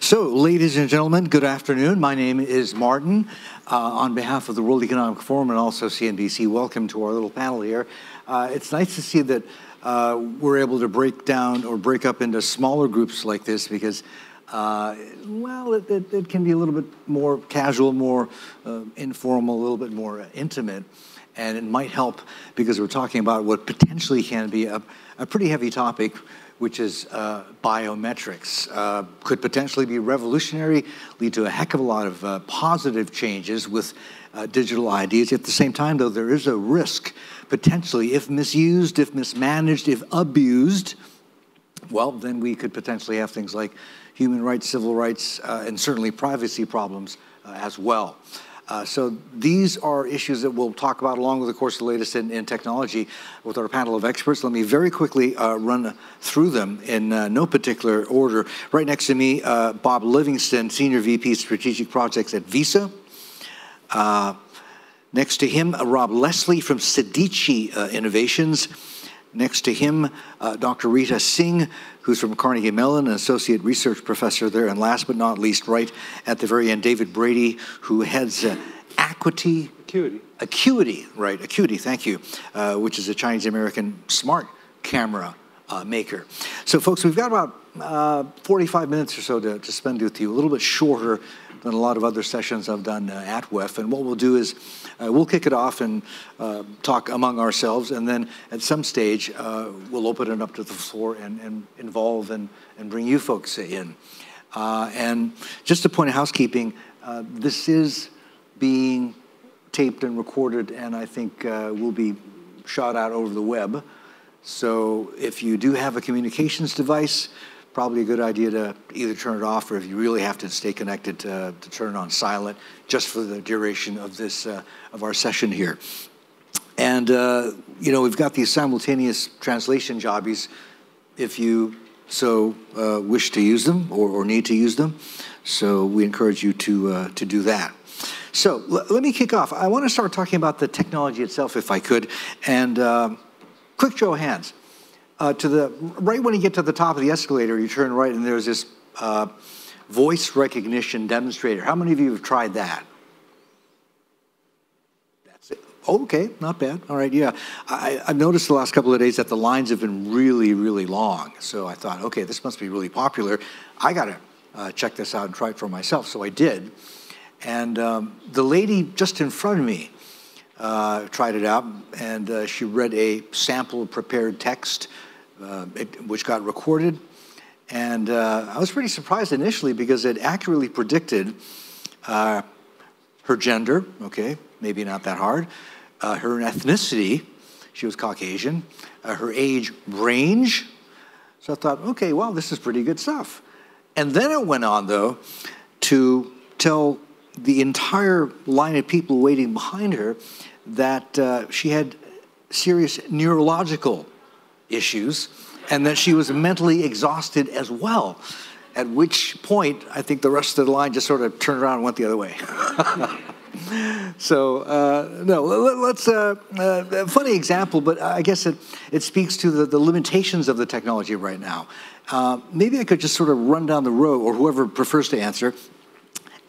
So, ladies and gentlemen, good afternoon. My name is Martin. Uh, on behalf of the World Economic Forum and also CNBC, welcome to our little panel here. Uh, it's nice to see that uh, we're able to break down or break up into smaller groups like this because, uh, well, it, it, it, can be a little bit more casual, more uh, informal, a little bit more intimate. And it might help because we're talking about what potentially can be a, a pretty heavy topic which is uh, biometrics. Uh, could potentially be revolutionary, lead to a heck of a lot of uh, positive changes with uh, digital IDs. At the same time, though, there is a risk, potentially, if misused, if mismanaged, if abused, well, then we could potentially have things like human rights, civil rights, uh, and certainly privacy problems uh, as well. Uh, so these are issues that we'll talk about along with, of course, of the latest in, in technology with our panel of experts. Let me very quickly uh, run through them in uh, no particular order. Right next to me, uh, Bob Livingston, Senior VP Strategic Projects at Visa. Uh, next to him, Rob Leslie from Sedicii Innovations. Next to him, uh, Dr. Rita Singh, who's from Carnegie Mellon, an associate research professor there. And last but not least, right at the very end, David Brady, who heads uh, Aqueti. Aqueti. Aqueti, right, Aqueti, thank you, uh, which is a Chinese American smart camera uh, maker. So, folks, we've got about uh, 45 minutes or so to, to spend with you, a little bit shorter than a lot of other sessions I've done uh, at WEF. And what we'll do is uh, we'll kick it off and uh, talk among ourselves, and then at some stage uh, we'll open it up to the floor and, and involve and, and bring you folks in. Uh, and just a point of housekeeping, this is being taped and recorded, and I think will be shot out over the web. So if you do have a communications device, probably a good idea to either turn it off or if you really have to stay connected to, to turn it on silent just for the duration of this uh, of our session here. And uh, you know we've got these simultaneous translation jobbies if you so uh, wish to use them or, or, need to use them. So we encourage you to uh, to do that. So let me kick off. I want to start talking about the technology itself, if I could, and um, quick show of hands uh, to the right when you get to the top of the escalator, you turn right, and there's this uh, voice recognition demonstrator. How many of you have tried that? That's it. Oh, okay, not bad. All right, yeah. I, have noticed the last couple of days that the lines have been really, really long. So I thought, okay, this must be really popular. I got to uh, check this out and try it for myself. So I did. And um, the lady just in front of me uh, tried it out, and uh, she read a sample prepared text uh, it, which got recorded. And uh, I was pretty surprised initially because it accurately predicted uh, her gender, okay, maybe not that hard, uh, her ethnicity, she was Caucasian, uh, her age range. So I thought, okay, well, this is pretty good stuff. And then it went on, though, to tell the entire line of people waiting behind her that uh, she had serious neurological issues and that she was mentally exhausted as well. At which point, I think the rest of the line just sort of turned around and went the other way. so, uh, no, let's, uh, uh, funny example, but I guess it, it speaks to the, the limitations of the technology right now. Uh, maybe I could just sort of run down the row, or whoever prefers to answer.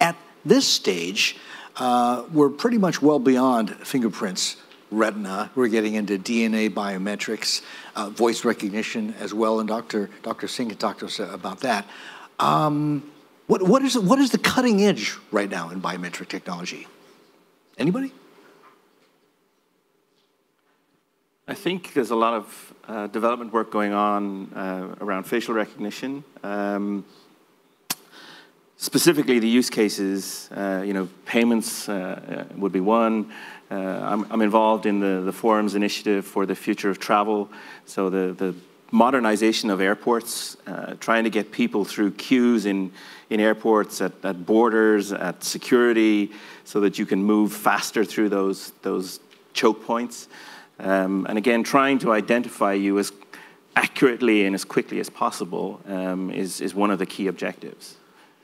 At this stage, uh, we're pretty much well beyond fingerprints retina. We're getting into DNA biometrics, uh, voice recognition as well, and Dr. Dr. Singh talked to us about that. Um, what, what, is, what is the cutting edge right now in biometric technology? Anybody? I think there's a lot of uh, development work going on uh, around facial recognition. Um, specifically, the use cases, uh, you know, payments uh, uh, would be one. Uh, I'm, I'm, involved in the, the Forum's initiative for the future of travel. So the, the modernization of airports, uh, trying to get people through queues in, in airports, at, at borders, at security, so that you can move faster through those, those choke points. Um, and again, trying to identify you as accurately and as quickly as possible um, is, is one of the key objectives.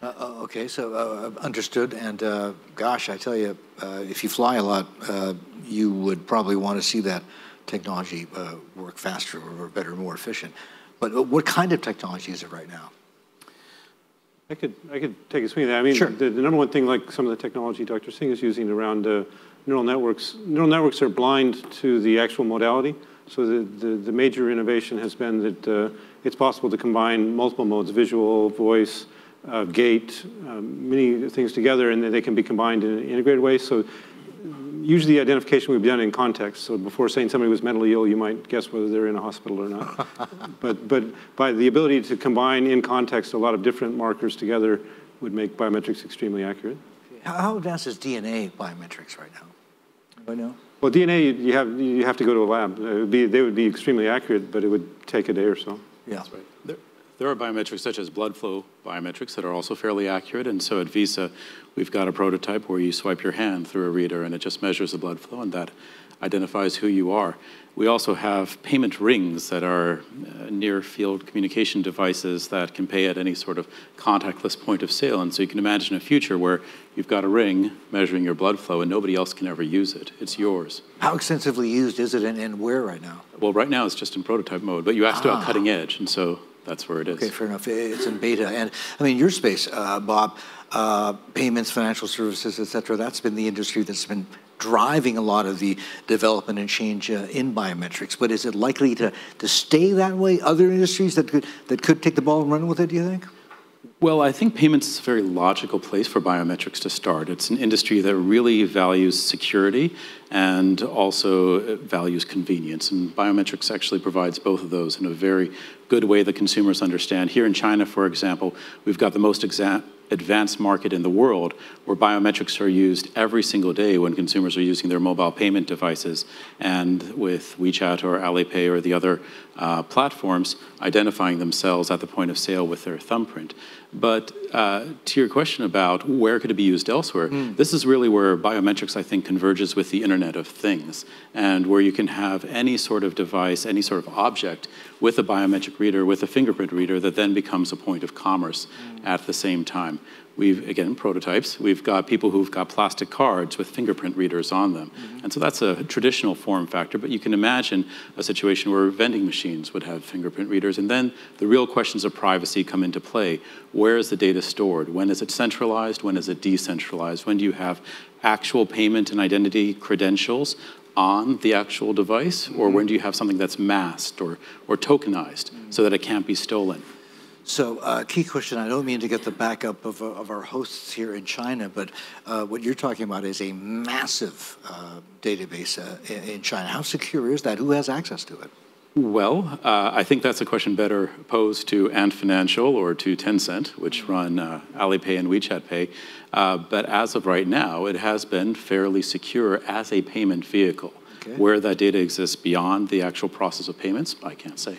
Uh, uh, okay, so uh, understood. And uh, gosh, I tell you, uh, if you fly a lot, uh, you would probably want to see that technology work faster or better, more efficient. But what kind of technology is it right now? I could, I could take a swing at that. I mean, sure. the, the, number one thing, like some of the technology Dr. Singh is using around uh, neural networks, neural networks are blind to the actual modality. So the, the, the major innovation has been that uh, it's possible to combine multiple modes, visual, voice, uh, gait, um, many things together, and they can be combined in an integrated way. So usually the identification would be done in context. So before saying somebody was mentally ill, you might guess whether they're in a hospital or not. but, but by the ability to combine in context a lot of different markers together would make biometrics extremely accurate. How advanced is DNA biometrics right now? I know. Well, DNA, you have, you have to go to a lab. Would be, they would be extremely accurate, but it would take a day or so. Yeah. That's right. There, are biometrics such as blood flow biometrics that are also fairly accurate. And so at Visa, we've got a prototype where you swipe your hand through a reader and it just measures the blood flow and that identifies who you are. We also have payment rings that are uh, near field communication devices that can pay at any sort of contactless point of sale. And so you can imagine a future where you've got a ring measuring your blood flow and nobody else can ever use it. It's yours. How extensively used is it and, and where right now? Well, right now it's just in prototype mode, but you asked ah. about cutting edge. And so that's where it is. Okay, fair enough. It's in beta. And I mean, your space, uh, Bob, uh, payments, financial services, et cetera, that's been the industry that's been driving a lot of the development and change uh, in biometrics. But is it likely to, to stay that way? Other industries that could, that could take the ball and run with it, do you think? Well, I think payments is a very logical place for biometrics to start. It's an industry that really values security and also values convenience. And biometrics actually provides both of those in a very good way that consumers understand. Here in China, for example, we've got the most advanced market in the world where biometrics are used every single day when consumers are using their mobile payment devices and with WeChat or Alipay or the other uh, platforms identifying themselves at the point of sale with their thumbprint. But uh, to your question about where could it be used elsewhere, mm. this is really where biometrics, I think, converges with the Internet of Things, and where you can have any sort of device, any sort of object with a biometric reader, with a fingerprint reader, that then becomes a point of commerce mm. at the same time. We've, again, prototypes. We've got people who've got plastic cards with fingerprint readers on them. Mm -hmm. And so that's a traditional form factor, but you can imagine a situation where vending machines would have fingerprint readers. And then the real questions of privacy come into play. Where is the data stored? When is it centralized? When is it decentralized? When do you have actual payment and identity credentials on the actual device? Or mm-hmm. when do you have something that's masked or, or tokenized mm -hmm. so that it can't be stolen? So, uh, key question. I don't mean to get the backup of, uh, of our hosts here in China, but uh, what you're talking about is a massive uh, database uh, in China. How secure is that? Who has access to it? Well, uh, I think that's a question better posed to Ant Financial or to Tencent, which run Alipay and WeChat Pay. but as of right now, it has been fairly secure as a payment vehicle. Okay. Where that data exists beyond the actual process of payments, I can't say.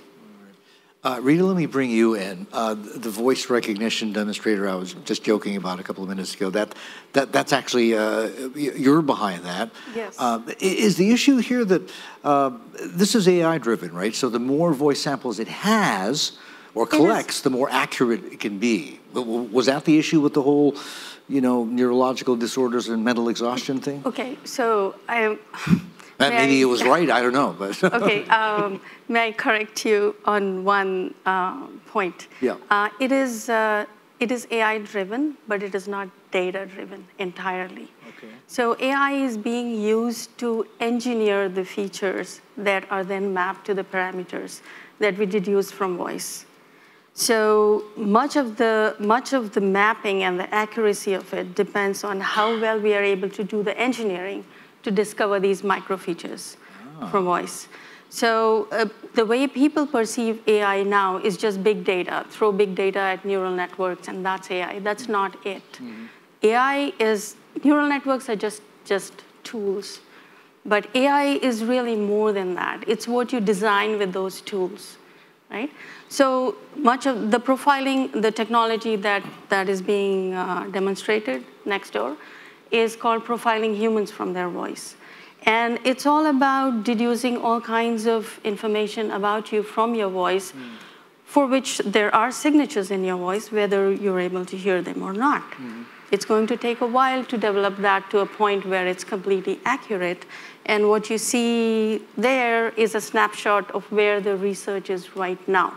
Uh, Rita, let me bring you in. Uh, the voice recognition demonstrator I was just joking about a couple of minutes ago, that, that that's actually, uh, you're behind that. Yes. Uh, is the issue here that uh, this is AI driven, right? So the more voice samples it has or collects, the more accurate it can be. Was that the issue with the whole, you know, neurological disorders and mental exhaustion thing? Okay, so I maybe I, it was right, I don't know. But okay, um, may I correct you on one uh, point? Yeah. Uh, it, is, uh, it is AI driven, but it is not data driven entirely. Okay. So AI is being used to engineer the features that are then mapped to the parameters that we deduce from voice. So much of the much of the mapping and the accuracy of it depends on how well we are able to do the engineering to discover these micro features oh. from voice. So uh, the way people perceive AI now is just big data, throw big data at neural networks, and that's AI. That's not it. Mm -hmm. AI is, neural networks are just, just tools. But AI is really more than that. It's what you design with those tools, right? So much of the profiling, the technology that, that is being uh, demonstrated next door is called profiling humans from their voice. And it's all about deducing all kinds of information about you from your voice, mm. for which there are signatures in your voice, whether you're able to hear them or not. Mm. It's going to take a while to develop that to a point where it's completely accurate. And what you see there is a snapshot of where the research is right now.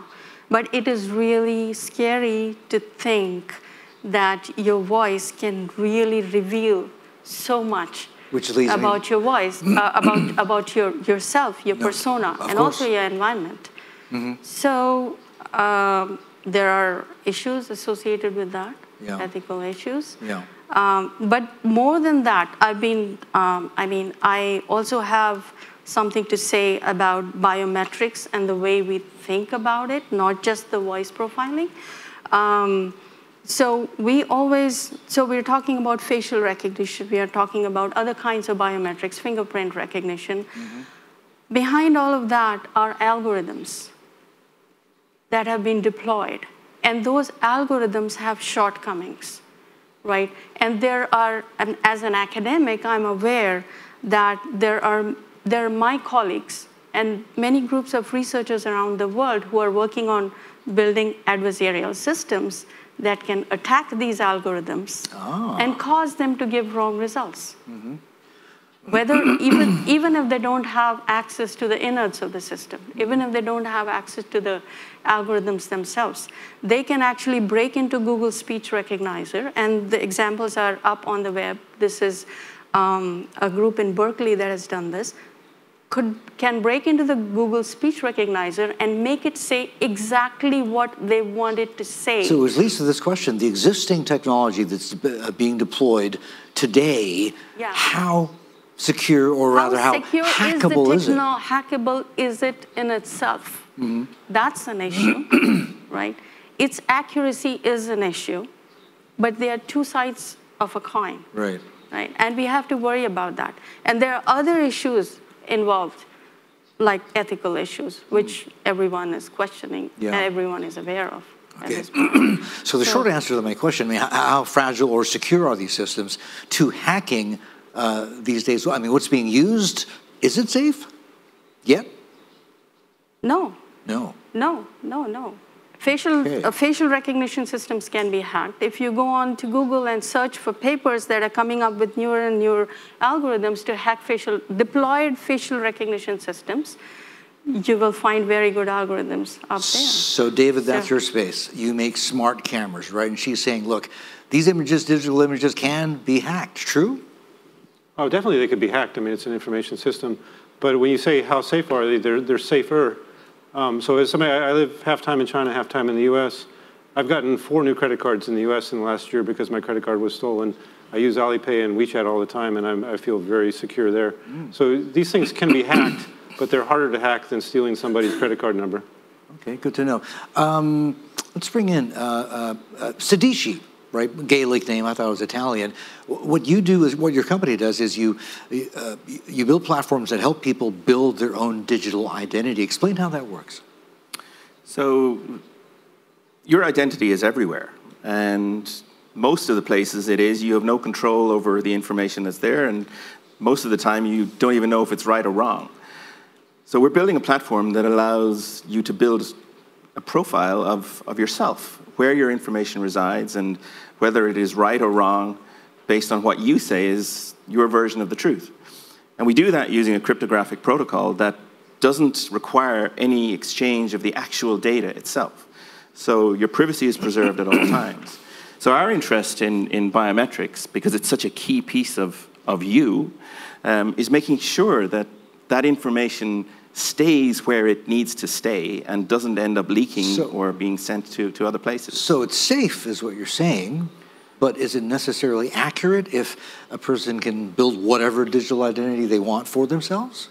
But it is really scary to think that your voice can really reveal so much Which leads me- about your voice, uh, about, about your, yourself, your persona, of and also your environment. So um, there are issues associated with that, Yeah. ethical issues. Yeah. Um, but more than that, I've been, um, I mean, I also have something to say about biometrics and the way we think about it, not just the voice profiling. Um, so we always, so we're talking about facial recognition, we are talking about other kinds of biometrics, fingerprint recognition. Mm-hmm. Behind all of that are algorithms that have been deployed. And those algorithms have shortcomings, right? And there are, and as an academic, I'm aware that there are, there are my colleagues and many groups of researchers around the world who are working on building adversarial systems that can attack these algorithms and cause them to give wrong results whether even, even if they don't have access to the innards of the system, even if they don't have access to the algorithms themselves, they can actually break into Google Speech Recognizer, and the examples are up on the web. This is um, a group in Berkeley that has done this. Could, can break into the Google Speech Recognizer and make it say exactly what they want it to say. So it leads to this question, the existing technology that's uh, being deployed today, Yeah. how secure or rather how, hackable is is, the it? techno- hackable is it in itself? Mm-hmm. That's an issue, right? Its accuracy is an issue, but they are two sides of a coin, Right. right? And we have to worry about that. And there are other issues involved, like ethical issues, which everyone is questioning Yeah. and everyone is aware of. Okay. So the short answer to my question, I mean, how, how fragile or secure are these systems to hacking uh, these days? I mean, what's being used, is it safe yet? No, No. No, no, no. Facial, Okay. uh, facial recognition systems can be hacked. If you go on to Google and search for papers that are coming up with newer and newer algorithms to hack facial, deployed facial recognition systems, you will find very good algorithms up there. So, David, that's So- your space. You make smart cameras, right? And she's saying, look, these images, digital images, can be hacked. True? Oh, definitely they could be hacked. I mean, it's an information system. But when you say how safe are they, they're, they're safer. Um, so as somebody, I live half time in China, half time in the US. I've gotten four new credit cards in the US in the last year because my credit card was stolen. I use Alipay and WeChat all the time, and I'm, I feel very secure there. So these things can be hacked, but they're harder to hack than stealing somebody's credit card number. Okay, good to know. Um, let's bring in uh, uh, uh, Sedicii, right? Gaelic name. I thought it was Italian. What you do is what your company does is you uh, you build platforms that help people build their own digital identity. Explain how that works. So your identity is everywhere. And most of the places it is, you have no control over the information that's there. And most of the time, you don't even know if it's right or wrong. So we're building a platform that allows you to build a profile of, of yourself, where your information resides, and whether it is right or wrong based on what you say is your version of the truth. And we do that using a cryptographic protocol that doesn't require any exchange of the actual data itself. So your privacy is preserved at all times. So our interest in, in biometrics, because it's such a key piece of, of you, um, is making sure that that information stays where it needs to stay and doesn't end up leaking So- or being sent to, to other places. So it's safe, is what you're saying, but is it necessarily accurate if a person can build whatever digital identity they want for themselves?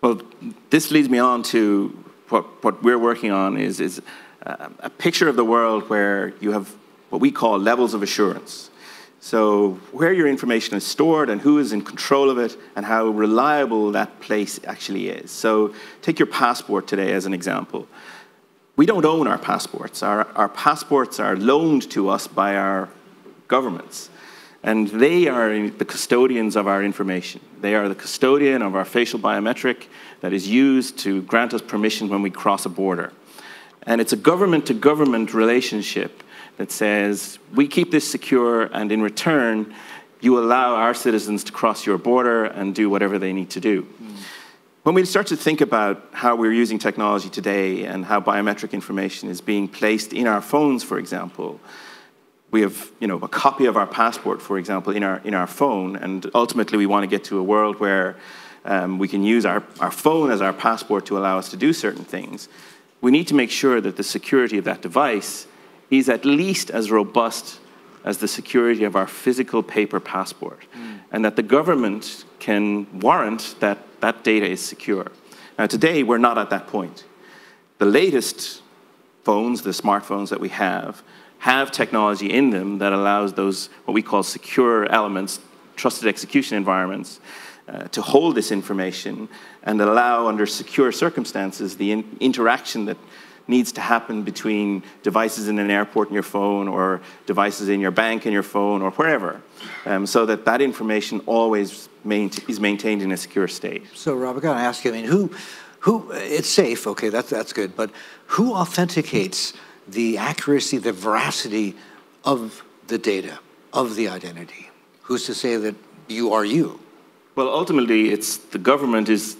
Well, this leads me on to what, what we're working on is, is uh, a picture of the world where you have what we call levels of assurance. So where your information is stored and who is in control of it and how reliable that place actually is. So take your passport today as an example. We don't own our passports. Our, our passports are loaned to us by our governments. And they are the custodians of our information. They are the custodian of our facial biometric that is used to grant us permission when we cross a border. And it's a government to government relationship that says, we keep this secure, and in return, you allow our citizens to cross your border and do whatever they need to do. When we start to think about how we're using technology today and how biometric information is being placed in our phones, for example, we have you know, a copy of our passport, for example, in our, in our phone, and ultimately we want to get to a world where um, we can use our, our phone as our passport to allow us to do certain things. We need to make sure that the security of that device is at least as robust as the security of our physical paper passport, mm. and that the government can warrant that that data is secure. Now, today, we're not at that point. The latest phones, the smartphones that we have, have technology in them that allows those, what we call secure elements, trusted execution environments, uh, to hold this information and allow, under secure circumstances, the in interaction that needs to happen between devices in an airport and your phone or devices in your bank and your phone or wherever, um, so that that information always main is maintained in a secure state. So, Rob, I got to ask you, I mean, who, who, it's safe, okay, that's, that's good, but who authenticates the accuracy, the veracity of the data, of the identity? Who's to say that you are you? Well, ultimately, it's the government is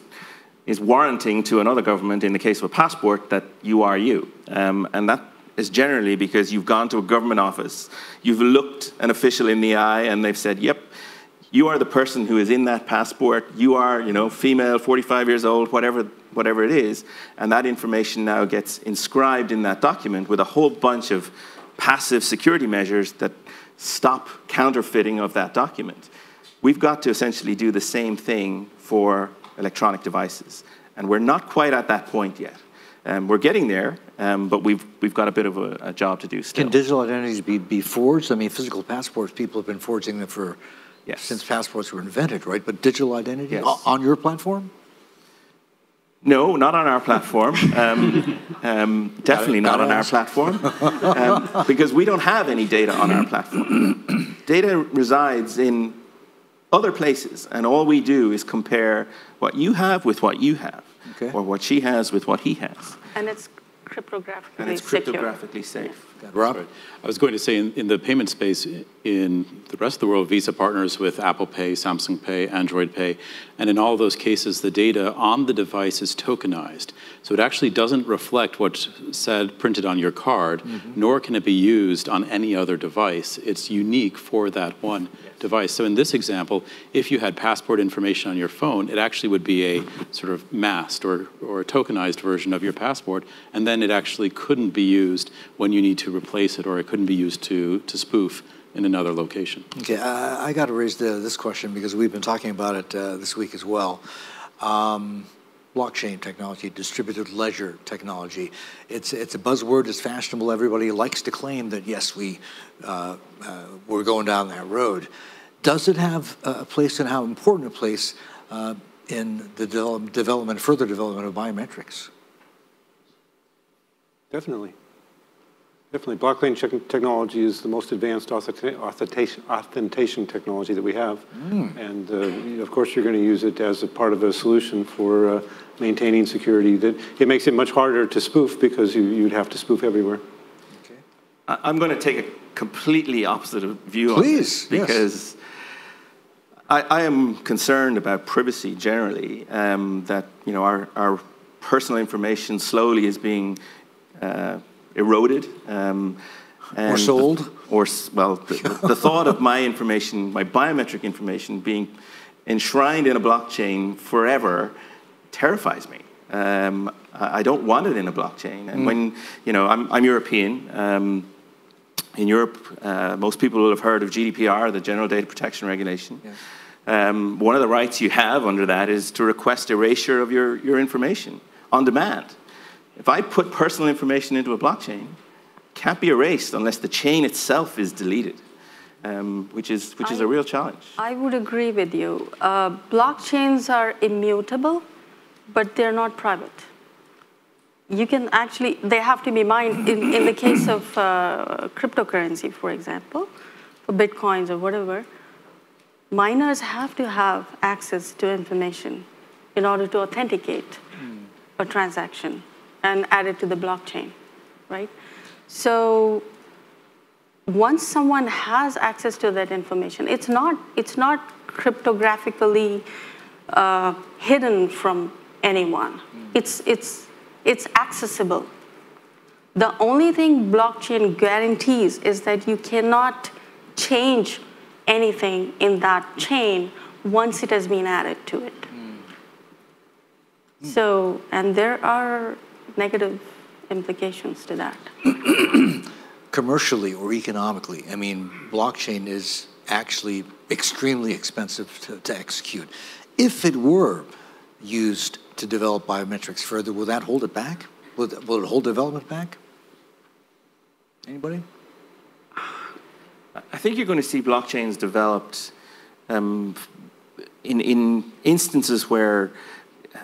is warranting to another government, in the case of a passport, that you are you. Um, and that is generally because you've gone to a government office, you've looked an official in the eye, and they've said, yep, you are the person who is in that passport. You are, you know, female, 45 years old, whatever, whatever it is. And that information now gets inscribed in that document with a whole bunch of passive security measures that stop counterfeiting of that document. We've got to essentially do the same thing for electronic devices. And we're not quite at that point yet. Um, we're getting there, um, but we've, we've got a bit of a, a, job to do still. Can digital identities be, be forged? I mean, physical passports, people have been forging them for yes. since passports were invented, right? But digital identity yes. on your platform? No, not on our platform. Um, um, definitely not on our platform. Um, because we don't have any data on our platform. data resides in other places, and all we do is compare what you have with what you have, okay. or what she has with what he has. And it's cryptographically and it's cryptographically secure. safe. Rob? Right. I was going to say in, in, the payment space, in the rest of the world, Visa partners with Apple Pay, Samsung Pay, Android Pay, and in all those cases, the data on the device is tokenized. So it actually doesn't reflect what's said printed on your card, mm -hmm. nor can it be used on any other device. It's unique for that one device. So in this example, if you had passport information on your phone, it actually would be a sort of masked or, or a tokenized version of your passport, and then it actually couldn't be used when you need to replace it, or it couldn't be used to, to spoof in another location. Okay, I, I got to raise the, this question because we've been talking about it uh, this week as well. Um, blockchain technology, distributed ledger technology. It's, it's a buzzword, it's fashionable. Everybody likes to claim that, yes, we, uh, uh, we're going down that road. Does it have a place and how important a place uh, in the de development, further development of biometrics? Definitely. Definitely. Blockchain technology is the most advanced authentication, authentication technology that we have. Mm. And uh, of course, you're going to use it as a part of a solution for uh, maintaining security. That It makes it much harder to spoof because you, would have to spoof everywhere. Okay. I'm going to take a completely opposite view Please, because yes. I, I, am concerned about privacy generally, um, that you know, our, our personal information slowly is being uh, eroded. Um, or sold? The, or, well, the, the, thought of my information, my biometric information being enshrined in a blockchain forever terrifies me. Um, I don't want it in a blockchain. And mm. when, you know, I'm, I'm European. Um, in Europe, uh, most people will have heard of GDPR, the General Data Protection Regulation. Yes. Um, one of the rights you have under that is to request erasure of your, your information on demand. If I put personal information into a blockchain, it can't be erased unless the chain itself is deleted, um, which, is, which I, is a real challenge. I would agree with you. Uh, blockchains are immutable, but they're not private. You can actually, they have to be mined. In, in the case of uh, cryptocurrency, for example, for bitcoins or whatever, miners have to have access to information in order to authenticate mm. a transaction and add it to the blockchain, right? So once someone has access to that information, it's not, it's not cryptographically uh, hidden from anyone. Mm. It's, it's, it's accessible. The only thing blockchain guarantees is that you cannot change anything in that chain once it has been added to it. Mm. So, and there are negative implications to that. Commercially or economically, I mean, blockchain is actually extremely expensive to, to execute. If it were used to develop biometrics further, will that hold it back? Will it, will it hold development back? Anybody? I think you're going to see blockchains developed um, in, in instances where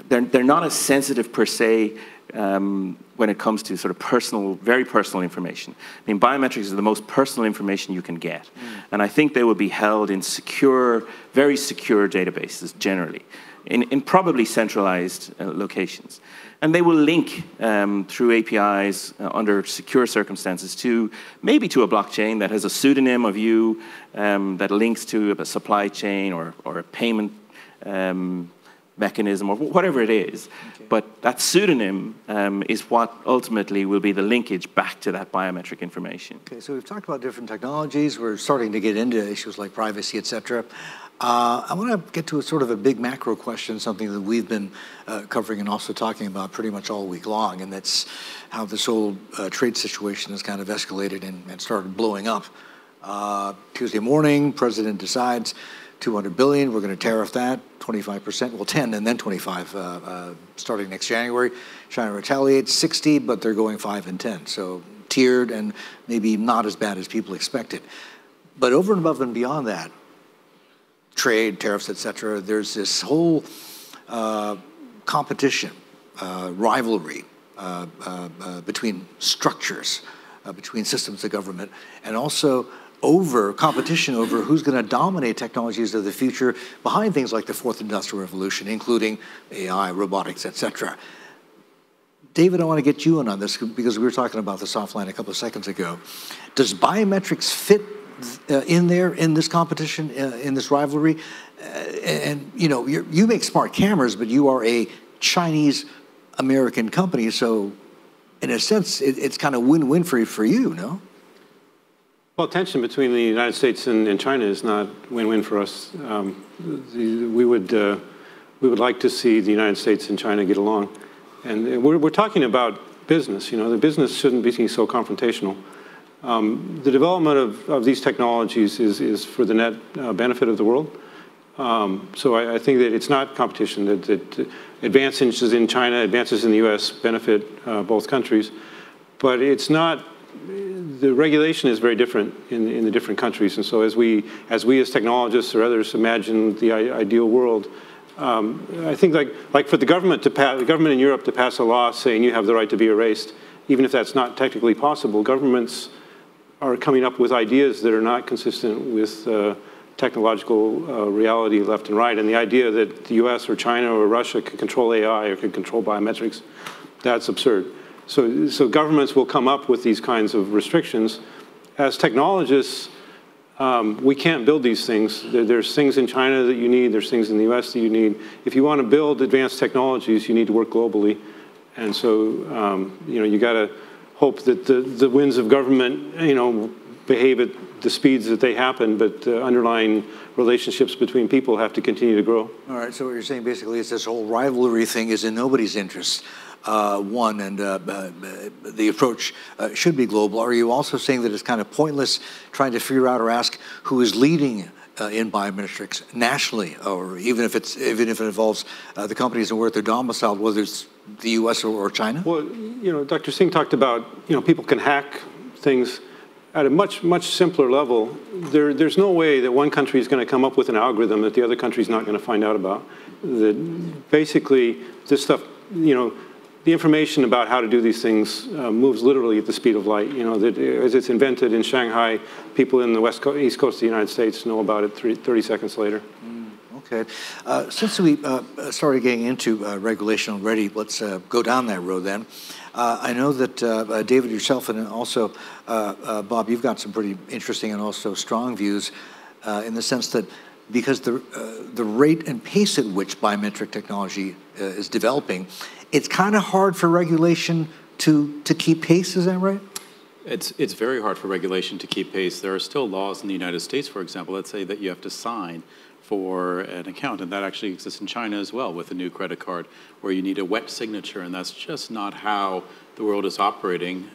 they're, they're not as sensitive per se um, when it comes to sort of personal, very personal information. I mean, biometrics is the most personal information you can get. Mm. And I think they will be held in secure, very secure databases generally, in, in probably centralized uh, locations. And they will link um, through APIs uh, under secure circumstances to maybe to a blockchain that has a pseudonym of you um, that links to a supply chain or, or a payment um, mechanism or whatever it is. Okay. But that pseudonym um, is what ultimately will be the linkage back to that biometric information. Okay, so we've talked about different technologies. We're starting to get into issues like privacy, et cetera. Uh, I want to get to a sort of a big macro question, something that we've been uh, covering and also talking about pretty much all week long, and that's how this whole uh, trade situation has kind of escalated and, and started blowing up. Uh, Tuesday morning, President decides 200 billion, we're going to tariff that, 25%, well 10 and then 25 uh, uh, starting next January. China retaliates 60, but they're going 5 and 10, so tiered and maybe not as bad as people expected. But over and above and beyond that, trade, tariffs, et cetera, there's this whole uh, competition, uh, rivalry uh, uh, between structures, between systems of government, and also over competition over who's going to dominate technologies of the future behind things like the fourth industrial revolution, including AI, robotics, et cetera. David, I want to get you in on this because we were talking about this offline a couple of seconds ago. Does biometrics fit uh, in there in this competition, uh, in this rivalry. Uh, and you know, you make smart cameras, but you are a Chinese American company, so in a sense, it, it's kind of win-win for for you, no? Well, tension between the United States and, and China is not win-win for us. Um, the, we would uh, we would like to see the United States and China get along, and we're, we're talking about business. You know, the business shouldn't be so confrontational. Um, the development of, of these technologies is, is for the net uh, benefit of the world. Um, so I, I, think that it's not competition, that, that advances in China, advances in the US benefit uh, both countries. But it's not, the regulation is very different in, in the different countries. And so as we, as we as technologists or others imagine the ideal world, um, I think like, like for the government to pass, the government in Europe to pass a law saying you have the right to be erased, even if that's not technically possible, governments are coming up with ideas that are not consistent with uh, technological uh, reality left and right. And the idea that the US or China or Russia could control AI or could control biometrics, that's absurd. So, so governments will come up with these kinds of restrictions. As technologists, um, we can't build these things. There, there's things in China that you need, there's things in the US that you need. If you want to build advanced technologies, you need to work globally. And so, um, you know, you got to hope that the, the winds of government, you know, behave at the speeds that they happen, but uh, underlying relationships between people have to continue to grow. All right, so what you're saying basically is this whole rivalry thing is in nobody's interest. Uh, one, and uh, the approach uh, should be global. Are you also saying that it's kind of pointless trying to figure out or ask who is leading uh, in biometrics nationally, or even if it's even if it involves uh, the companies and where they're domiciled, whether it's the U.S. or, or, China? Well, you know, Dr. Singh talked about you know people can hack things at a much much simpler level. There, there's no way that one country is going to come up with an algorithm that the other country is not going to find out about. That basically this stuff, you know the information about how to do these things uh, moves literally at the speed of light. You know, that as it's invented in Shanghai, people in the west co east coast of the United States know about it 30 seconds later. Mm, okay. Uh, since we uh, started getting into uh, regulation already, let's uh, go down that road then. Uh, I know that David, yourself, and also Bob, you've got some pretty interesting and also strong views in the sense that because the, the rate and pace at which biometric technology is developing, it's kind of hard for regulation to, to keep pace, is that right? It's, it's very hard for regulation to keep pace. There are still laws in the United States, for example, that say that you have to sign for an account, and that actually exists in China as well with a new credit card, where you need a wet signature, and that's just not how the world is operating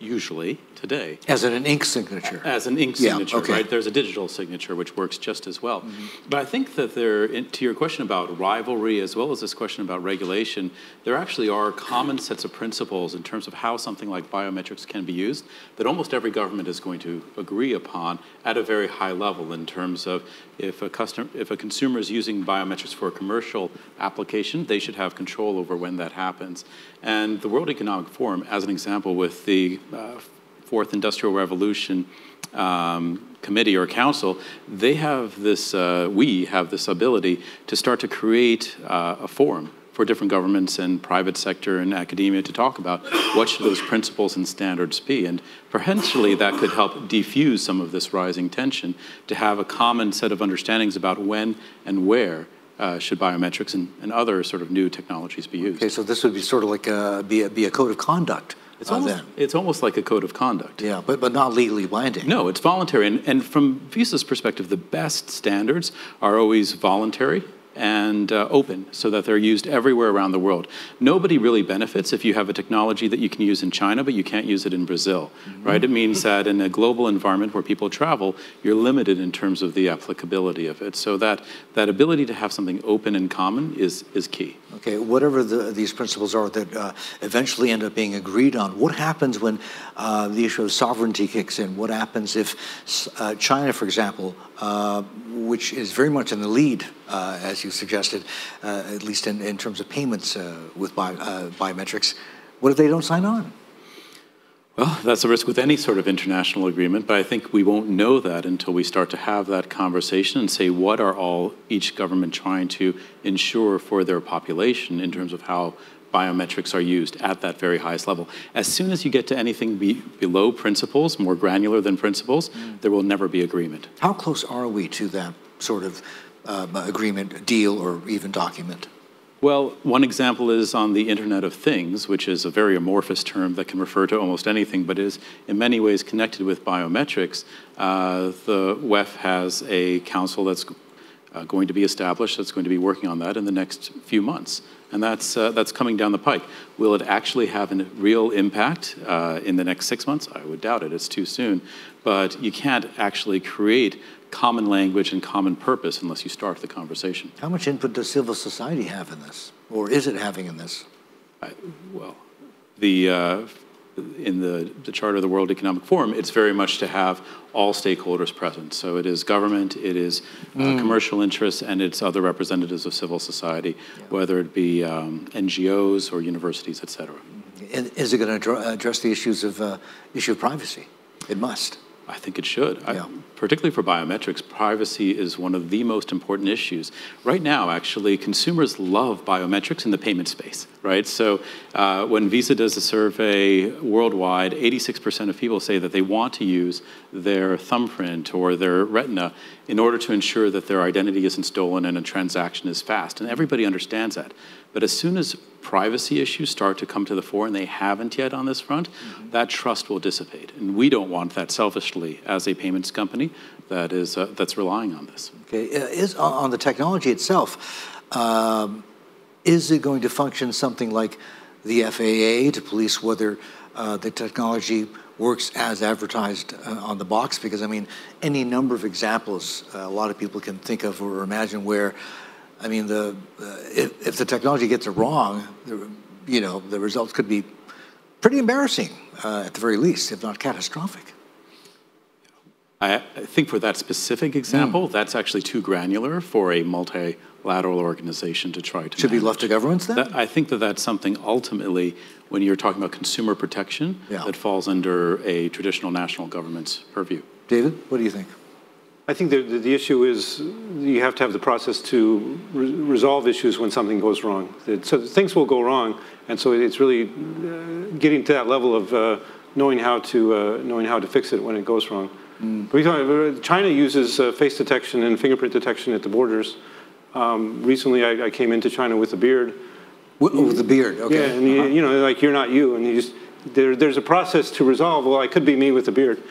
usually today. As in an ink signature. As an ink Yeah, signature, okay. right? There's a digital signature which works just as well. Mm-hmm. But I think that there, to your question about rivalry as well as this question about regulation, there actually are common sets of principles in terms of how something like biometrics can be used that almost every government is going to agree upon at a very high level in terms of if a customer, if a consumer is using biometrics for a commercial application, they should have control over when that happens. And the World Economic Forum, as an example, with the uh, Fourth Industrial Revolution um, Committee or Council, they have this, uh, we have this ability to start to create uh, a forum for different governments and private sector and academia to talk about what should those principles and standards be. And potentially that could help defuse some of this rising tension to have a common set of understandings about when and where uh, should biometrics and, and other sort of new technologies be used. Okay, so this would be sort of like a, be a, be a code of conduct It's uh, almost, then. it's almost like a code of conduct. Yeah, but, but not legally binding. No, it's voluntary. And, and from Visa's perspective, the best standards are always voluntary and uh, open so that they're used everywhere around the world. Nobody really benefits if you have a technology that you can use in China, but you can't use it in Brazil, right? It means that in a global environment where people travel, you're limited in terms of the applicability of it. So that, that ability to have something open and common is, is key. Okay, whatever the, these principles are that uh, eventually end up being agreed on, what happens when uh, the issue of sovereignty kicks in? What happens if uh, China, for example, uh, which is very much in the lead, as you suggested, uh, at least in, in terms of payments uh, with bi- uh, biometrics, what if they don't sign on? Well, that's a risk with any sort of international agreement, but I think we won't know that until we start to have that conversation and say what are all each government trying to ensure for their population in terms of how biometrics are used at that very highest level. As soon as you get to anything be, below principles, more granular than principles, there will never be agreement. How close are we to that sort of uh, agreement, deal, or even document? Well, one example is on the Internet of Things, which is a very amorphous term that can refer to almost anything, but is in many ways connected with biometrics. Uh, the WEF has a council that's uh, going to be established that's going to be working on that in the next few months. And that's, uh, that's coming down the pike. Will it actually have a real impact uh, in the next six months? I would doubt it. It's too soon. But you can't actually create common language and common purpose unless you start the conversation. How much input does civil society have in this, or is it having in this? I, well, the, uh, in the, the Charter of the World Economic Forum, it's very much to have all stakeholders present. So it is government, it is uh, commercial interests, and it's other representatives of civil society, whether it be um, NGOs or universities, et cetera. And Is it going to address the issues of uh, issue of privacy? It must. I think it should. I- particularly for biometrics, privacy is one of the most important issues. Right now, actually, consumers love biometrics in the payment space, right? So uh, when Visa does a survey worldwide, 86% of people say that they want to use their thumbprint or their retina in order to ensure that their identity isn't stolen and a transaction is fast. And everybody understands that. But as soon as privacy issues start to come to the fore, and they haven't yet on this front, that trust will dissipate. And we don't want that selfishly as a payments company that is, uh, that's relying on this. Okay, uh, is on on the technology itself, um, is it going to function something like the FAA to police whether uh, the technology works as advertised uh, on the box? Because I mean, any number of examples uh, a lot of people can think of or imagine where, I mean, the uh, if, if the technology gets it wrong, the, you know, the results could be pretty embarrassing uh, at the very least, if not catastrophic. I, I think for that specific example, that's actually too granular for a multilateral organization to try to Should be left to governments then? That- I think that that's something ultimately, when you're talking about consumer protection, Yeah. that falls under a traditional national government's purview. David, what do you think? I think the, the, the issue is you have to have the process to re- resolve issues when something goes wrong. That- so things will go wrong, and so it's really uh, getting to that level of uh, knowing how to uh, knowing how to fix it when it goes wrong. But we talk, uh, China uses uh, face detection and fingerprint detection at the borders. Um, recently, I, I came into China with a beard. With, with the beard, okay. Yeah, and you, you know, like you're not you, and you just there, there's a process to resolve, well, I could be me with a beard.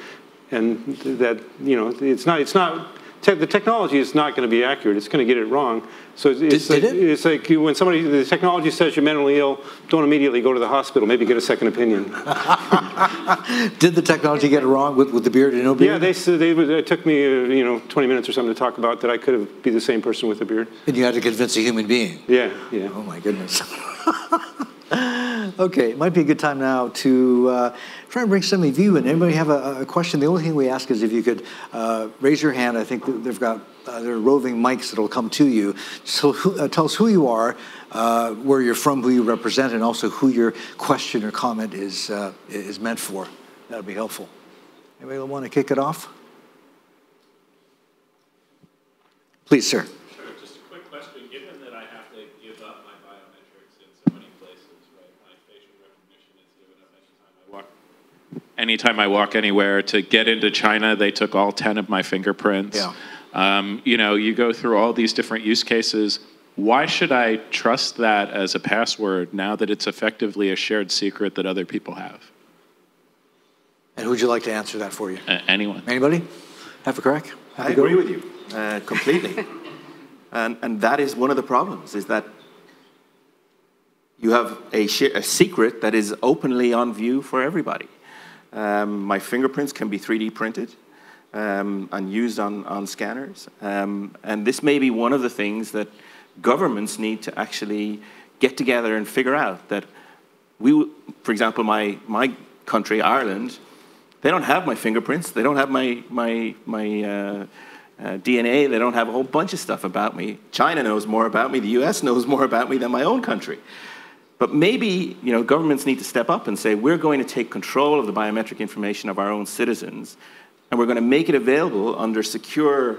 And that, you know, it's not, it's not te the technology is not going to be accurate. It's going to get it wrong. So it's, it's did, like, it? it's like when somebody, the technology says you're mentally ill, don't immediately go to the hospital. Maybe get a second opinion. Did the technology get it wrong with, with the beard and no beard? yeah, they said they, it took me, uh, you know, 20 minutes or something to talk about that I could have be the same person with a beard. And you had to convince a human being. Yeah, yeah. Oh my goodness. okay, it might be a good time now to uh, try and bring some of you in. Anybody have a, a question? The only thing we ask is if you could uh, raise your hand. I think they've got uh, roving mics that'll come to you. So who, uh, tell us who you are, uh, where you're from, who you represent, and also who your question or comment is uh, is meant for. That'll be helpful. Anybody want to kick it off? Please, sir. Sure, just a quick question. Given that I have to give up my biometrics in so many places, right? My facial recognition is given up anytime I walk. Anytime I walk anywhere, to get into China, they took all 10 of my fingerprints. Yeah. Um, you know, you go through all these different use cases. Why should I trust that as a password now that it's effectively a shared secret that other people have? And who'd you like to answer that for you? Uh, anyone? Anybody? Have a crack? Have I a agree with you uh, completely. and, and that is one of the problems, is that you have a, sh- a secret that is openly on view for everybody. Um, my fingerprints can be 3D printed um, and used on, on scanners. Um, and this may be one of the things that governments need to actually get together and figure out that we, for example, my, my country, Ireland, they don't have my fingerprints. They don't have my, my, my uh, uh, DNA. They don't have a whole bunch of stuff about me. China knows more about me. The US knows more about me than my own country. But maybe you know, governments need to step up and say, we're going to take control of the biometric information of our own citizens, and we're going to make it available under secure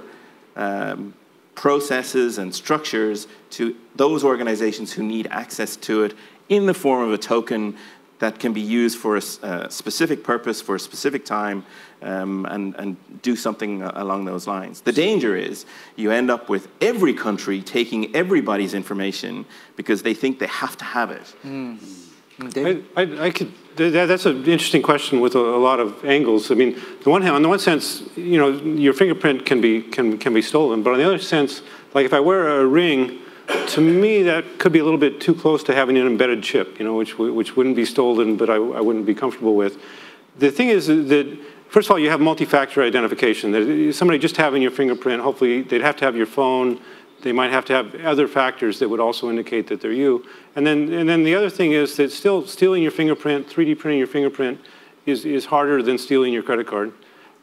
um, processes and structures to those organizations who need access to it in the form of a token that can be used for a, uh, specific purpose, for a specific time, um, and, and do something along those lines. The danger is you end up with every country taking everybody's information because they think they have to have it. David? I, I, I could, that, that's an interesting question with a, a lot of angles. I mean, the one hand, on the one sense, you know, your fingerprint can be, can, can be stolen, but on the other sense, like if I wear a ring, to me, that could be a little bit too close to having an embedded chip, you know, which, which wouldn't be stolen, but I, I wouldn't be comfortable with. The thing is that, first of all, you have multi-factor identification. Somebody just having your fingerprint, hopefully they'd have to have your phone. They might have to have other factors that would also indicate that they're you. And then, and then the other thing is that still stealing your fingerprint, 3D printing your fingerprint, is, is harder than stealing your credit card.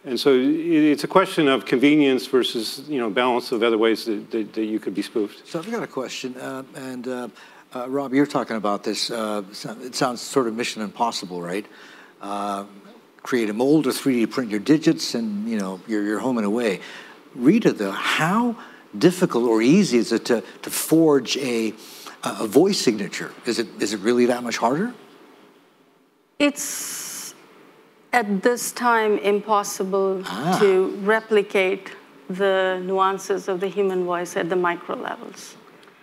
And so it's a question of convenience versus, you know, balance of other ways that, that, that you could be spoofed. So I've got a question, uh, and uh, uh, Rob, you're talking about this. Uh, it sounds sort of mission impossible, right? Uh, create a mold or 3D print your digits, and you know you're, you're home and away. Rita, though, how difficult or easy is it to, to forge a, a voice signature? Is it is it really that much harder? It's at this time impossible Ah. to replicate the nuances of the human voice at the micro levels.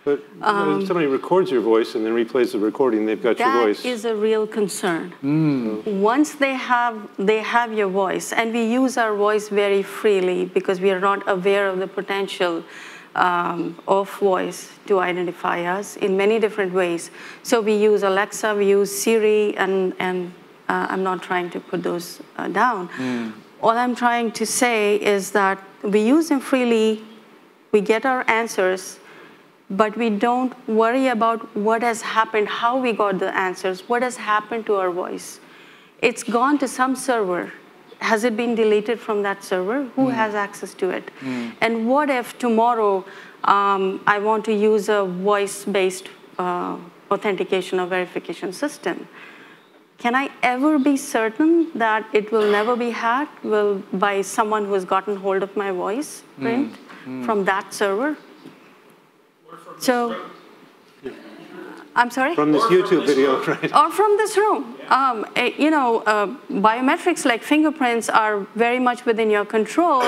But when somebody records your voice and then replays the recording, they've got your voice. is a real concern. Once they have they have your voice, and we use our voice very freely because we are not aware of the potential um, of voice to identify us in many different ways. So we use Alexa, we use Siri, and and uh, I'm not trying to put those uh, down. All I'm trying to say is that we use them freely, we get our answers, but we don't worry about what has happened, how we got the answers, what has happened to our voice. It's gone to some server. Has it been deleted from that server? Who has access to it? And what if tomorrow um, I want to use a voice based uh, authentication or verification system? Can I ever be certain that it will never be hacked will, by someone who has gotten hold of my voice print mm, mm. from that server? So I'm sorry? From this YouTube video, right? Or from this room. Um, eh, you know, uh, biometrics like fingerprints are very much within your control,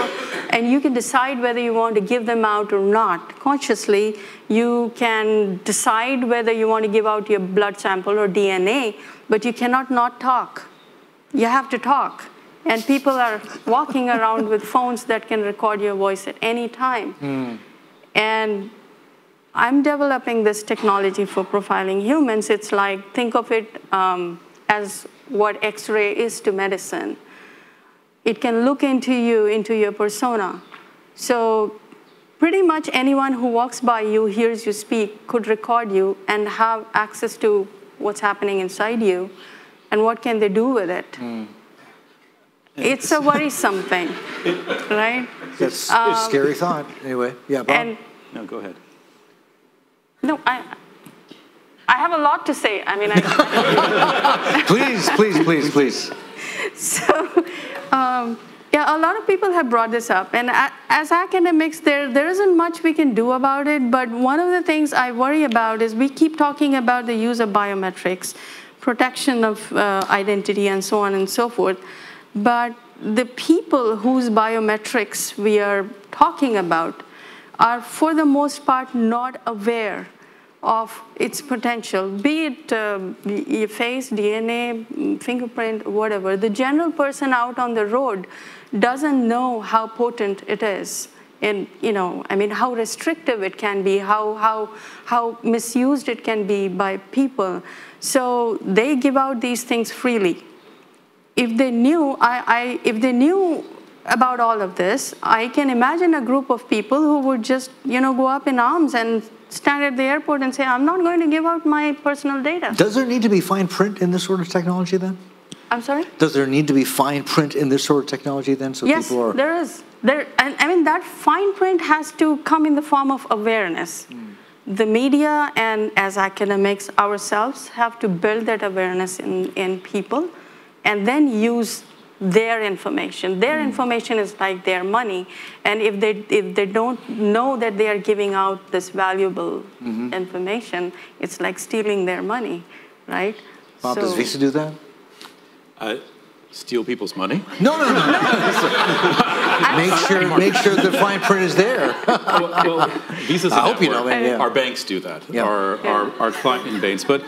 and you can decide whether you want to give them out or not. Consciously, you can decide whether you want to give out your blood sample or DNA, but you cannot not talk. You have to talk. And people are walking around with phones that can record your voice at any time. Hmm. And I'm developing this technology for profiling humans. It's like, think of it um, as what X-ray is to medicine. It can look into you, into your persona. So pretty much anyone who walks by you, hears you speak, could record you and have access to what's happening inside you, and what can they do with it? Hmm. It's a worrisome thing, right? That's a um, scary thought. Anyway, yeah, Bob. And No, go ahead. no, I, I have a lot to say. I mean, I, please, please, please, please. so um, yeah, a lot of people have brought this up, and as academics, there there isn't much we can do about it. But one of the things I worry about is we keep talking about the use of biometrics, protection of uh, identity, and so on and so forth. But the people whose biometrics we are talking about are, for the most part, not aware of its potential, be it um, face, DNA, fingerprint, whatever. The general person out on the road doesn't know how potent it is. And you know, I mean, how restrictive it can be, how how how misused it can be by people. So they give out these things freely. If they knew, I, I if they knew about all of this, I can imagine a group of people who would just, you know, go up in arms and stand at the airport and say, I'm not going to give out my personal data. Does there need to be fine print in this sort of technology then? I'm sorry? Does there need to be fine print in this sort of technology then? So yes, people are. there is. There, and I mean, that fine print has to come in the form of awareness. Hmm. The media and as academics ourselves have to build that awareness in, in people and then use their information. Their information is like their money. And if they, if they don't know that they are giving out this valuable information, it's like stealing their money, right? Bob, does Visa do that? Uh, steal people's money? No, no, no. make sure, make sure the fine print is there. well, well, Visa's a I hope you know, network. man, yeah. Our banks do that. Yeah. Our, our, our client banks. But,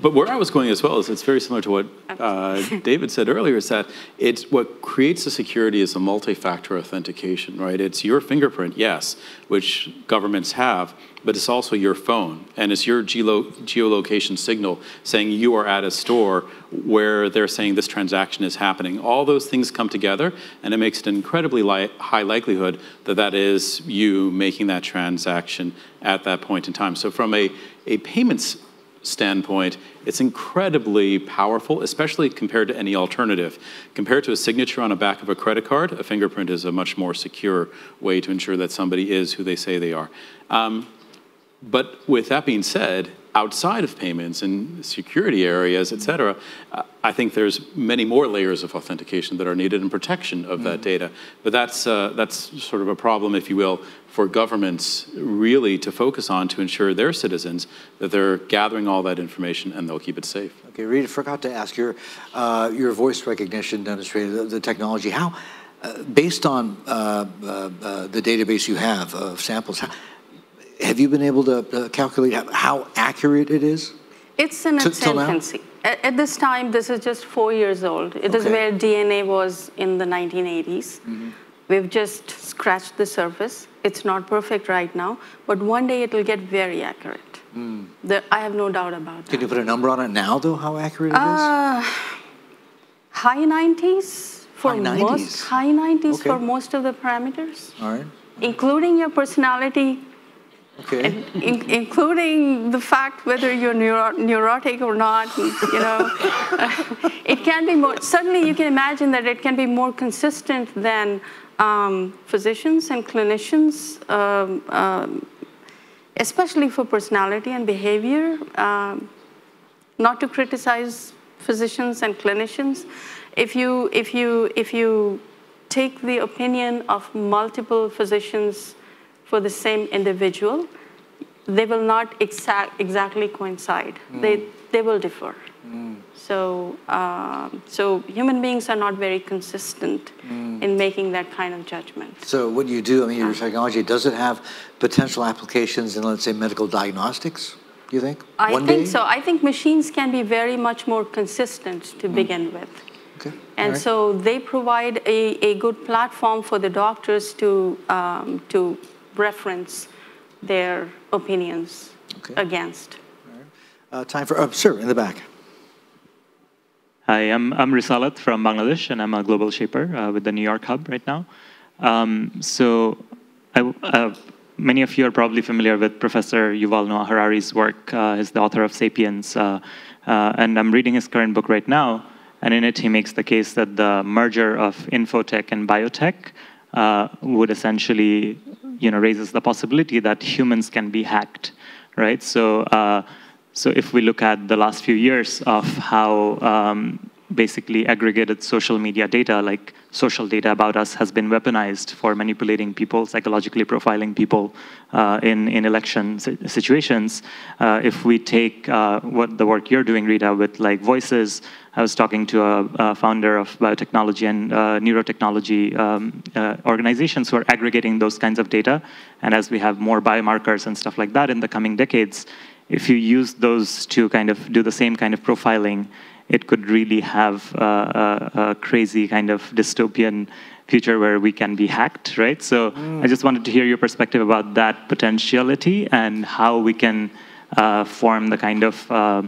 but where I was going as well is it's very similar to what uh, David said earlier is that it's what creates the security is a multi-factor authentication, right? It's your fingerprint, yes, which governments have, but it's also your phone and it's your geolo- geolocation signal saying you are at a store where they're saying this transaction is happening. All those things come together and it makes it incredibly li- high likelihood that that is you making that transaction at that point in time. So from a, a payments standpoint, it's incredibly powerful, especially compared to any alternative. Compared to a signature on the back of a credit card, a fingerprint is a much more secure way to ensure that somebody is who they say they are. Um, but with that being said, outside of payments and security areas, et cetera, uh, I think there's many more layers of authentication that are needed and protection of that data. But that's, uh, that's sort of a problem, if you will, for governments really to focus on to ensure their citizens that they're gathering all that information and they'll keep it safe. Okay, Rita, forgot to ask your uh, your voice recognition demonstrated the, the technology. How, uh, based on uh, uh, uh, the database you have of samples, how, have you been able to uh, calculate how, accurate it is? It's in its infancy. At, at this time, this is just four years old. It is Okay. where DNA was in the 1980s. Mm-hmm. We've just scratched the surface. It's not perfect right now, but one day it will get very accurate. The, I have no doubt about that. Mm. Can you put a number on it now, though? How accurate it is? Uh, high 90s for High most high 90s Okay. for most of the parameters, All right. including your personality Okay. in, including the fact whether you're neuro, neurotic or not, you know, it can be more. Certainly, you can imagine that it can be more consistent than um, physicians and clinicians, um, um, especially for personality and behavior. Um, not to criticize physicians and clinicians, if you if you if you take the opinion of multiple physicians for the same individual, they will not exact, exactly coincide. Mm. They, they will differ. Mm. So, uh, so human beings are not very consistent mm. in making that kind of judgment. So what do you do, I mean, your technology, does it have potential applications in, let's say, medical diagnostics? Do you think? I One think day? so. I think machines can be very much more consistent to mm. begin with. Okay. And right. so they provide a, a good platform for the doctors to, um, to reference their opinions okay. against. Uh, time for, oh, sir, in the back. Hi, I'm, I'm Risalat from Bangladesh, and I'm a global shaper uh, with the New York hub right now. Um, so, I, uh, many of you are probably familiar with Professor Yuval Noah Harari's work. Uh, he's the author of *Sapiens*, uh, uh, and I'm reading his current book right now. And in it, he makes the case that the merger of infotech and biotech uh, would essentially, you know, raises the possibility that humans can be hacked, right? So uh, so if we look at the last few years of how um, basically aggregated social media data, like social data about us, has been weaponized for manipulating people, psychologically profiling people uh, in, in election situations. Uh, if we take uh, what the work you're doing, Rita, with like voices, I was talking to a, a founder of biotechnology and uh, neurotechnology um, uh, organizations who are aggregating those kinds of data. And as we have more biomarkers and stuff like that in the coming decades, if you use those to kind of do the same kind of profiling, it could really have a, a, a crazy kind of dystopian future where we can be hacked, right? So mm. I just wanted to hear your perspective about that potentiality and how we can uh, form the kind of uh,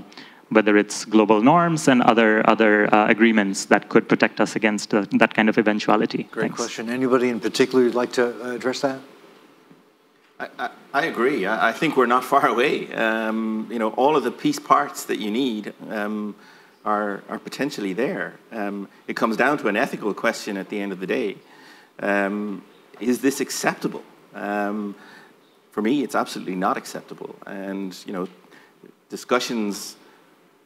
whether it's global norms and other other uh, agreements that could protect us against uh, that kind of eventuality. Great Thanks. question. Anybody in particular who'd like to uh, address that? I, I, agree. I, I, think we're not far away. Um, you know, all of the piece parts that you need um, are, are potentially there. Um, it comes down to an ethical question at the end of the day. Um, is this acceptable? Um, for me, it's absolutely not acceptable. And, you know, discussions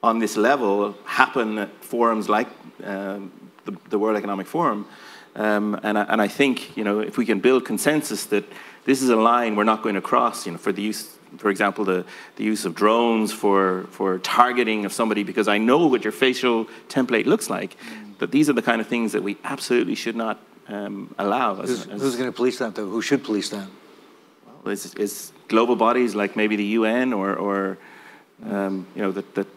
on this level happen at forums like um, the, the, World Economic Forum. and, I, and I think, you know, if we can build consensus that this is a line we're not going to cross, you know, for the use, for example, the, the use of drones for, for targeting of somebody because I know what your facial template looks like. That these are the kind of things that we absolutely should not um, allow. As, who's, who's going to police that, though? Who should police that? Well, it's, it's global bodies like maybe the UN or, or um, you know, that, that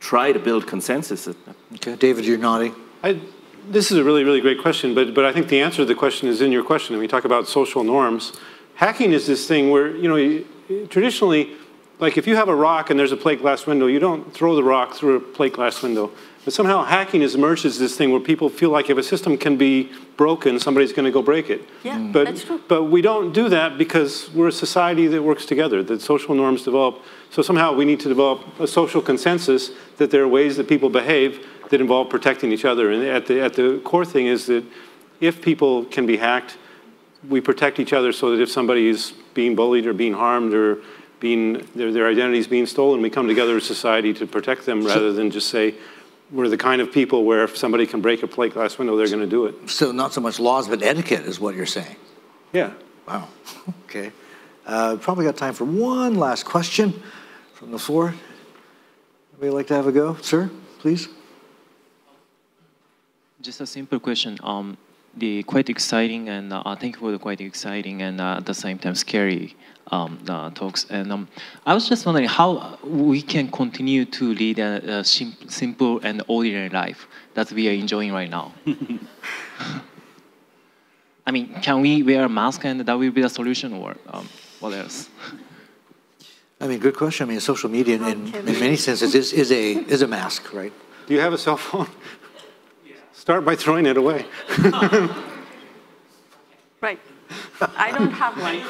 try to build consensus. Okay, David, you're nodding. I, this is a really, really great question, but, but I think the answer to the question is in your question. And we talk about social norms hacking is this thing where, you know, traditionally, like if you have a rock and there's a plate glass window, you don't throw the rock through a plate glass window. But somehow hacking has emerged as this thing where people feel like if a system can be broken, somebody's going to go break it. Yeah, but, that's true. But we don't do that because we're a society that works together, that social norms develop. So somehow we need to develop a social consensus that there are ways that people behave that involve protecting each other. And at the, at the core thing is that if people can be hacked, we protect each other so that if somebody is being bullied or being harmed or being, their, their identity is being stolen, we come together as society to protect them rather than just say, we're the kind of people where if somebody can break a plate glass window, they're going to do it. So not so much laws, but etiquette is what you're saying. Yeah. Wow. Okay. Uh, probably got time for one last question from the floor. Anybody like to have a go, sir? Please. Just a simple question. Um, the quite exciting and uh, thank you for the quite exciting and uh, at the same time scary um, uh, talks. And um, I was just wondering how we can continue to lead a, a sim simple and ordinary life that we are enjoying right now. I mean, can we wear a mask and that will be the solution, or um, what else? I mean, good question. I mean, social media, in, in many senses, is, is a is a mask, right? Do you have a cell phone? Start by throwing it away. right. I don't have one.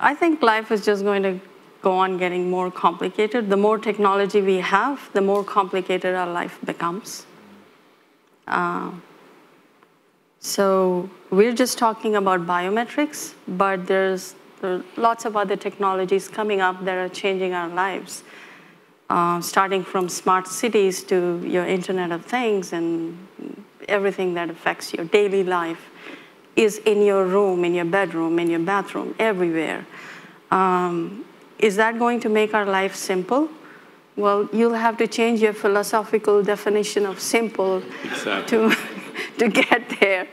I think life is just going to go on getting more complicated. The more technology we have, the more complicated our life becomes. Uh, so we're just talking about biometrics, but there's there lots of other technologies coming up that are changing our lives uh, starting from smart cities to your Internet of Things and everything that affects your daily life. is in your room, in your bedroom, in your bathroom, everywhere. Um, is that going to make our life simple? Well, you'll have to change your philosophical definition of simple exactly. to, to get there.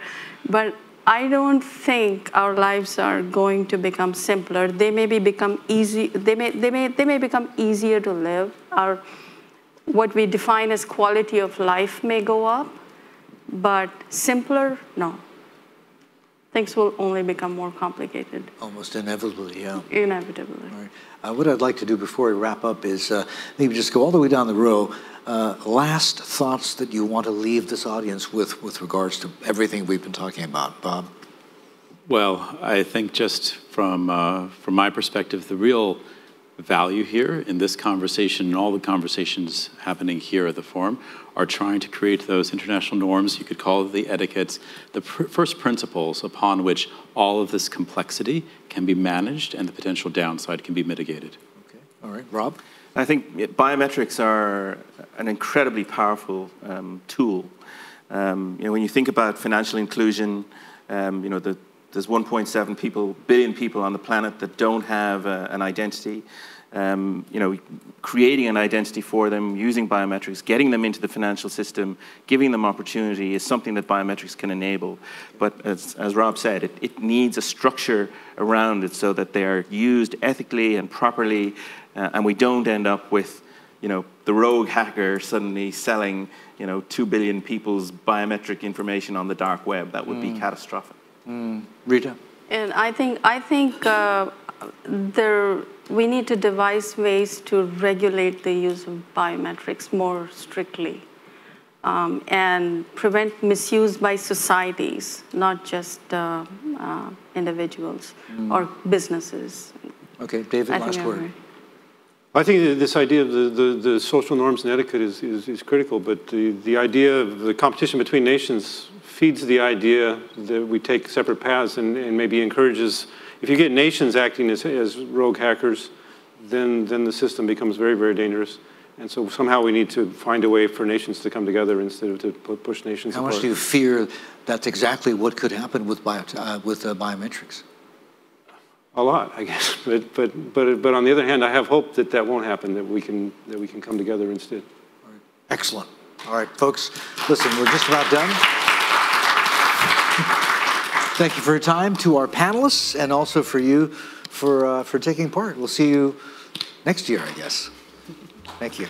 But I don't think our lives are going to become simpler. They may be become easy. They may, they may, they may become easier to live. Our, what we define as quality of life may go up, but simpler, no things will only become more complicated. Almost inevitably, yeah. Inevitably. All right. Uh, what I'd like to do before we wrap up is uh, maybe just go all the way down the row. Uh, last thoughts that you want to leave this audience with with regards to everything we've been talking about, Bob? Well, I think just from, uh, from my perspective, the real value here in this conversation and all the conversations happening here at the forum are trying to create those international norms, you could call it the etiquettes, the pr first principles upon which all of this complexity can be managed and the potential downside can be mitigated. Okay, all right, Rob? I think biometrics are an incredibly powerful um, tool. Um, you know, when you think about financial inclusion, um, you know, the, there's 1.7 people, billion people on the planet that don't have uh, an identity um, you know, creating an identity for them, using biometrics, getting them into the financial system, giving them opportunity is something that biometrics can enable. But as, as Rob said, it, it needs a structure around it so that they are used ethically and properly, uh, and we don't end up with, you know, the rogue hacker suddenly selling, you know, two billion people's biometric information on the dark web. That would mm. be catastrophic. Mm. Rita? And I think, I think uh, there we need to devise ways to regulate the use of biometrics more strictly um, and prevent misuse by societies, not just uh, uh, individuals mm. or businesses. Okay, David, I last word. I think this idea of the, the, the, social norms and etiquette is, is, is, critical, but the, the idea of the competition between nations feeds the idea that we take separate paths and, and maybe encourages if you get nations acting as, as rogue hackers, then, then the system becomes very, very dangerous. And so somehow we need to find a way for nations to come together instead of to push nations How apart. much do you fear that's exactly what could happen with, bio, uh, with uh, biometrics? A lot, I guess. But, but, but, but on the other hand, I have hope that that won't happen, that we can, that we can come together instead. All right. Excellent. All right, folks, listen, we're just about done. Thank you for your time to our panelists and also for you for, uh, for taking part. We'll see you next year, I guess. Thank you.